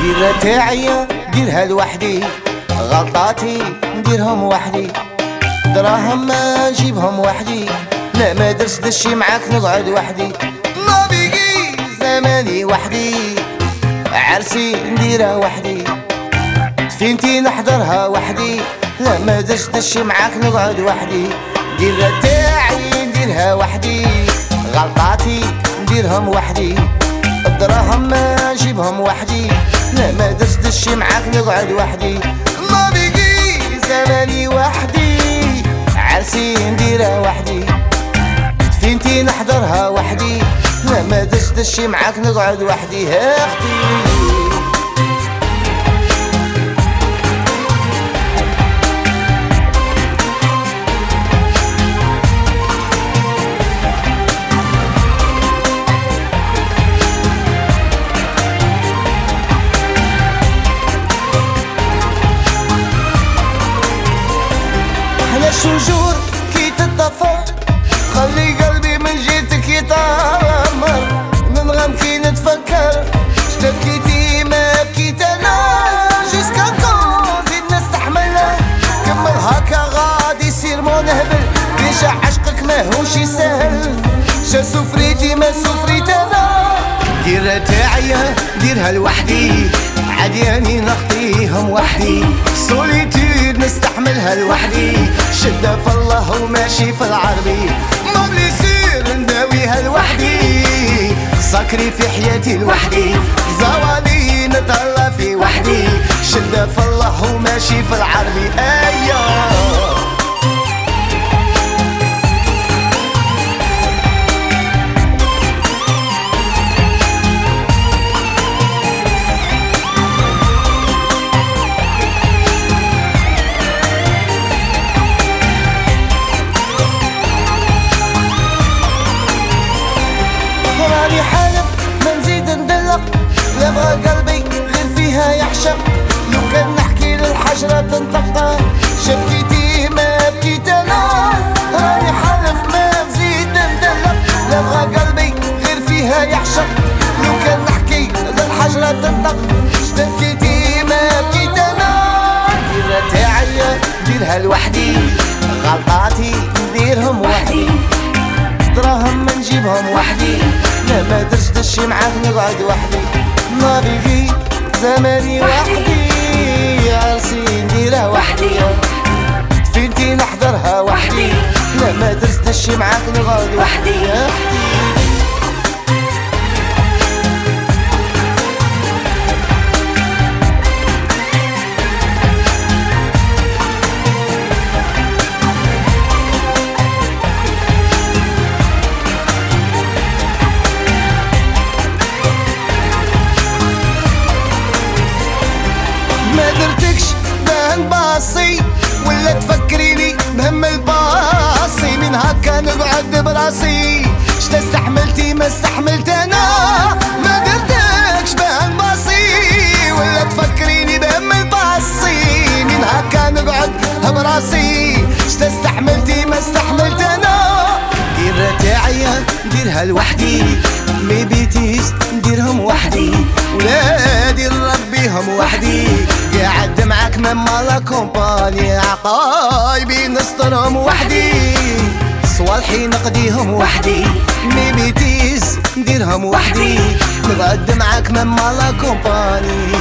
ديرها تاعي ديرها لوحدي. غلطاتي نديرهم وحدي. دراهم ما نجيبهم وحدي. لا ما درت دشي معاك نقعد وحدي. ما بيجي زماني وحدي. عرسي نديرها وحدي. فينتي نحضرها وحدي. لا ما درت دشي معاك نقعد وحدي. ديرها تاعي نديرها وحدي. غلطاتي نديرهم وحدي. الدراهم ما نجيبهم وحدي. لا ما درت دشي معاك نقعد وحدي. ما بيجي زماني وحدي. عرسي نديرها وحدي. فينتي نحضرها وحدي. ما درت دشي معاك نقعد وحدي. يا أختي. الشجور كي تطفى. خلي قلبي من جيتك يطمر ننغم كي نتفكر. شتبكيتي ما بكيت أنا جيسكا نكون زيد نستحمل كمل هكا غادي يصير مو نهبل ديجا عشقك ماهوش يسهل. شا سفريتي ما سفريت أنا. ديرها تاعيا ديرها لوحدي. عدياني نخطيهم وحدي. solitude نستحملها لوحدي. شدة في الله وماشي في العربي ما بلي يصير نداويها لوحدي. sacrifier حياتي لوحدي. زوالي نتهلا في وحدي. شدة في الله وماشي في العربي أيوه. لا بغى قلبي غير فيها يعشق لو كان نحكي للحجرة تنطق شكيتي ما بكيت أنا. راني حالف ما نزيد ندلق لا بغى قلبي غير فيها يعشق لو كان نحكي للحجرة تنطق شتكيتي ما بكيت أنا. ديرها تاعي ديرها لوحدي غلطاتي نديرهم وحدي. دراهم ما نجيبهم وحدي. لا ما درتش دشي معاك نقعد وحدي. ما بيجي زماني وحدي. عرسي نديره وحدي. فينتي نحضرها وحدي. لا ما درت دشي معاك نقعد وحدي. يا من هكا نقعد براسي. شتا استحملتي ما استحملت أنا. ما درتكش بأن باصي ولا تفكريني بهم الباصي من هكا نقعد براسي. شتا استحملتي ما استحملت أنا. ديرها تاعيا نديرها لوحدي. مي بيتيس نديرهم وحدي. ولادي نربيهم وحدي. قاعد معاك مما لا كومباني. عقايبي نسطرهم وحدي. صوالحي نقضيهم وحدي. مي بيتيس نديرهم وحدي. نقعد معاك مما لا كومباني